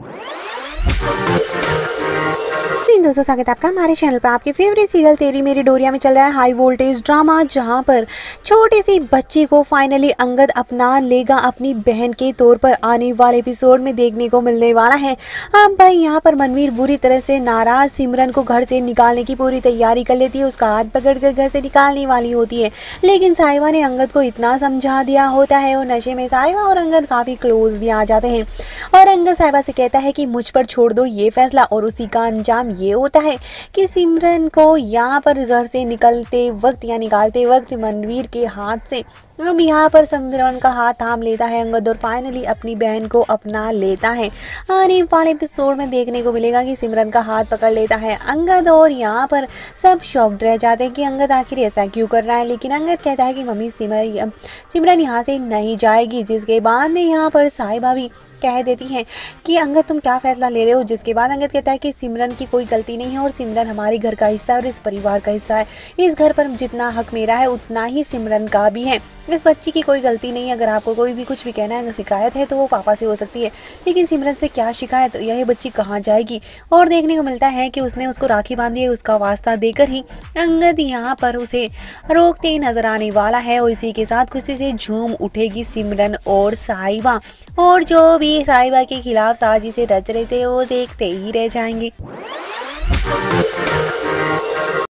Thank you. दोस्तों, स्वागत है आपका हमारे चैनल पर। आपके फेवरेट सीरियल तेरी मेरी डोरिया में चल रहा है हाई वोल्टेज ड्रामा जहाँ पर छोटी सी बच्ची को फाइनली अंगद अपना लेगा अपनी बहन के तौर पर। आने वाले एपिसोड में देखने को मिलने वाला है। अब भाई, यहाँ पर मनवीर बुरी तरह से नाराज़ सिमरन को घर से निकालने की पूरी तैयारी कर लेती है। उसका हाथ पकड़ कर घर से निकालने वाली होती है। लेकिन साहिबा ने अंगद को इतना समझा दिया होता है, और नशे में साहिबा और अंगद काफ़ी क्लोज भी आ जाते हैं। और अंगद साहिबा से कहता है कि मुझ पर छोड़ दो ये फैसला, और उसी का अंजाम ये होता है कि सिमरन को यहाँ पर घर से निकलते वक्त या निकालते वक्त मनवीर के हाथ से, अब यहाँ पर सिमरन का हाथ थाम लेता है अंगद और फाइनली अपनी बहन को अपना लेता है। आने वाले एपिसोड में देखने को मिलेगा कि सिमरन का हाथ पकड़ लेता है अंगद और यहाँ पर सब शॉक्ड रह जाते हैं कि अंगद आखिर ऐसा क्यों कर रहा है, लेकिन अंगद कहता है कि मम्मी सिमर, सिमरन यहाँ से नहीं जाएगी, जिसके बाद में यहाँ पर साहिबा भी कह देती हैं कि, अंगद, तुम क्या फैसला ले रहे हो? जिसके बाद अंगद कहता है कि, सिमरन की कोई गलती नहीं है और सिमरन हमारे घर का हिस्सा है और इस परिवार का हिस्सा है। इस घर पर जितना हक मेरा है, उतना ही सिमरन का भी है। इस बच्ची की कोई गलती नहीं है। अगर आपको कोई भी कुछ भी कहना है, अगर शिकायत है तो वो पापा से हो सकती है। लेकिन सिमरन से क्या शिकायत? यह बच्ची कहाँ जाएगी? और देखने को मिलता है कि उसने उसको राखी बांधी है, उसका वास्ता देकर ही अंगद यहाँ पर उसे रोकते ही नज़र आने वाला है। और इसी के साथ खुशी से झूम उठेगी सिमरन और साहिबा। और जो भी साहिबा के खिलाफ साजिशें रच रहे थे, वो देखते ही रह जाएँगे।